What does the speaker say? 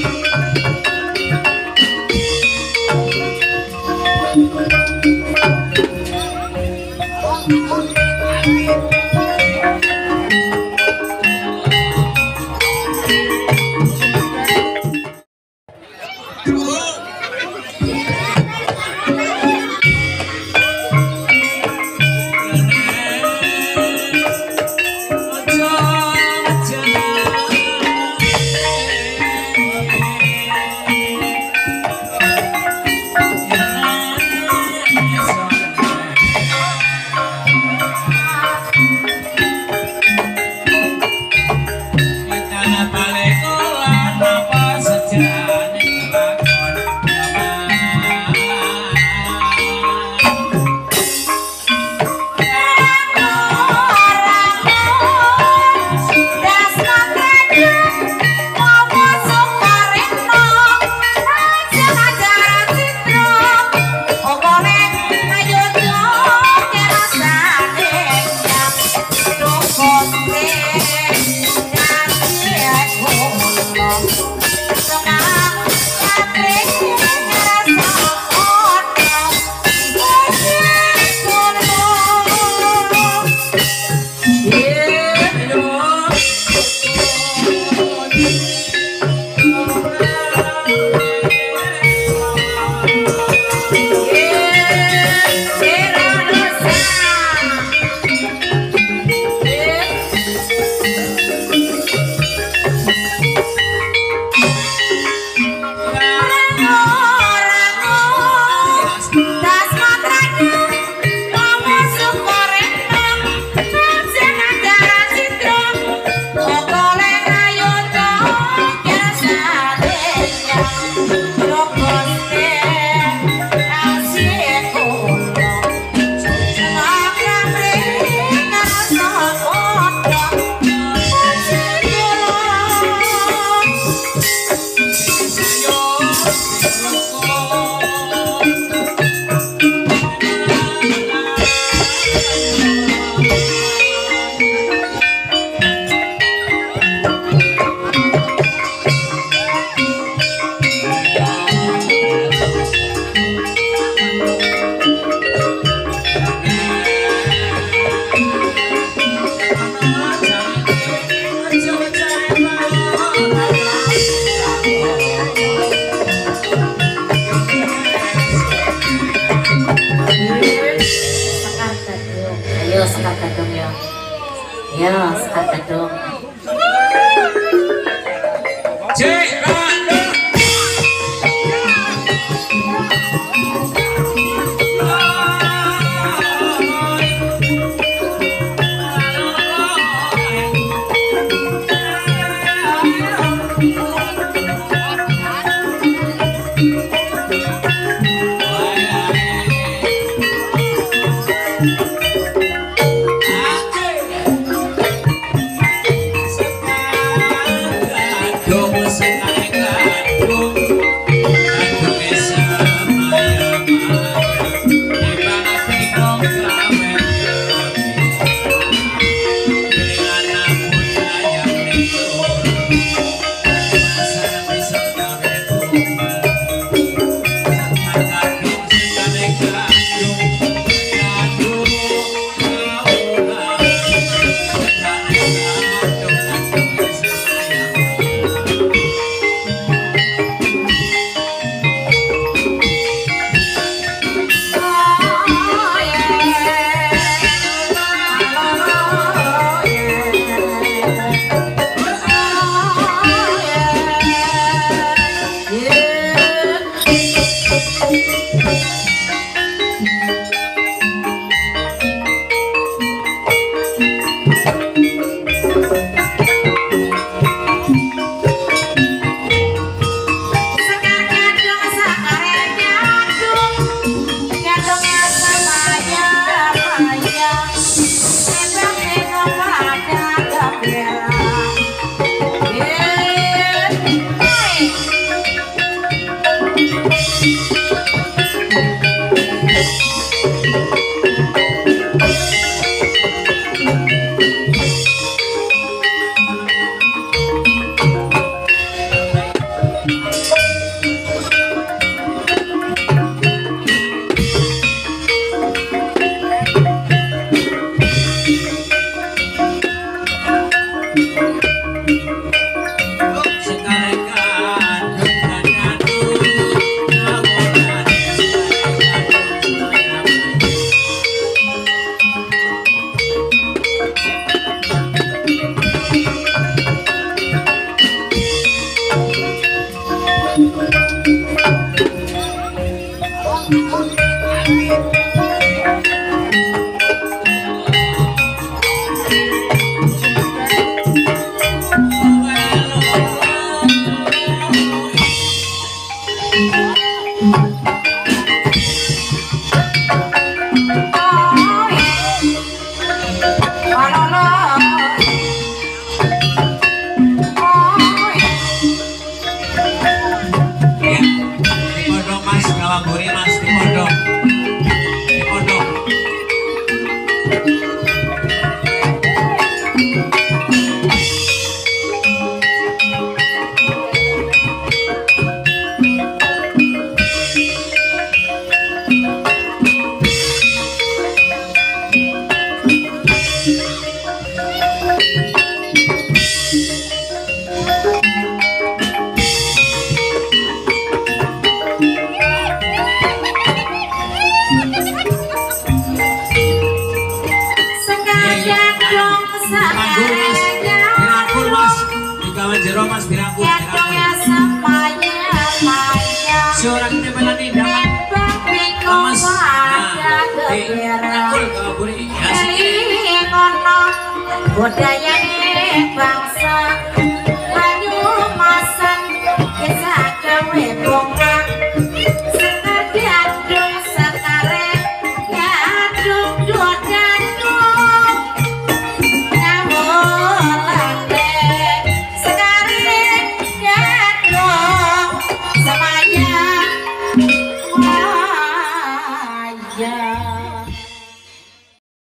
happy. sekata dong ya Ya sekata dong Cik Gracias. budayane bangsa.